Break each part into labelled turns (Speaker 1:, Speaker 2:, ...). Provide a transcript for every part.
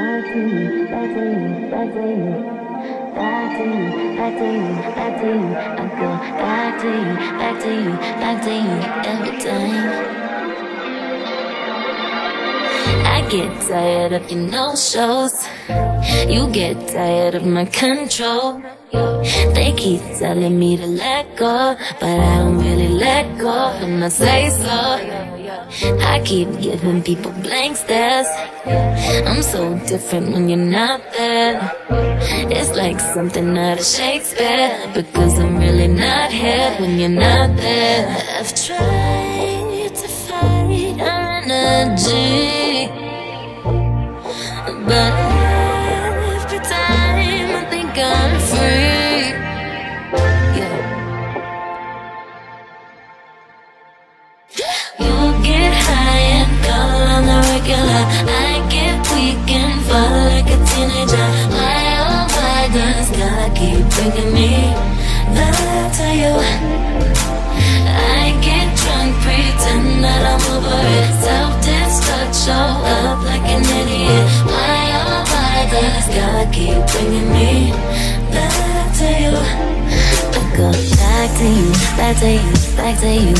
Speaker 1: back to you, back to you, back to you. Back to you, back to you, back to you. I go back to you, back to you, back to you every time. I get tired of your no shows. You get tired of my control. They keep telling me to let go, but I don't really let go when I say so. I keep giving people blank stares. I'm so different when you're not there. It's like something out of Shakespeare, because I'm really not here when you're not there. I've tried to fight our energy, but does God keep bringing me back to you? I get drunk, pretend that I'm over it. Self-destruct, show up like an idiot. Why oh why does God keep bringing me back to you? I go back to you, back to you, back to you.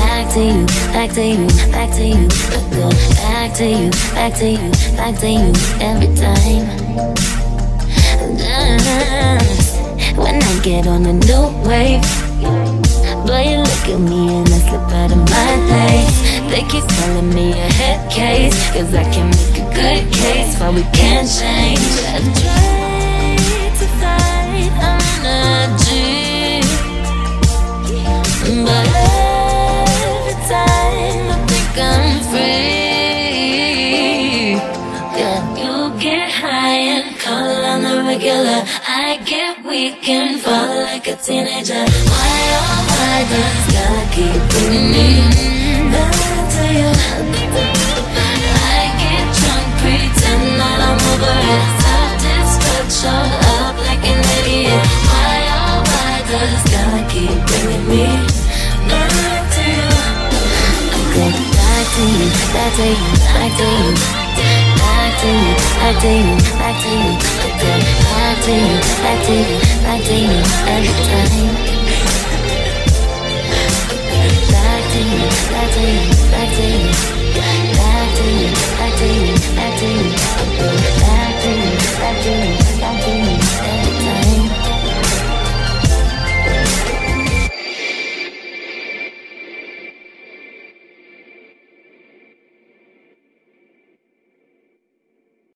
Speaker 1: Back to you, back to you, back to you. I go back to you, back to you, back to you every time. Uh, when I get on a new wave, but you look at me and I slip out of my place. They keep telling me a head case, cause I can make a good case why we can't change. I've tried to fight energy, but regular. I get weak and fall like a teenager. Why oh why does God keep bringing me back to you? I get drunk, pretend that I'm over it. Self-destruct, show up like an idiot. Why oh why does God keep bringing me back to you? I go back to you, back to you, back to you. Back to you, back to you, back to you. To you, back to you, back you every time.